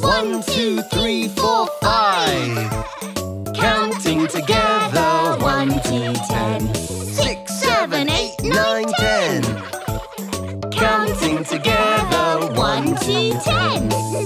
One, two, three, four, five. Counting together. One, two, ten. Six, seven, eight, nine, ten. Counting together. One, two, ten.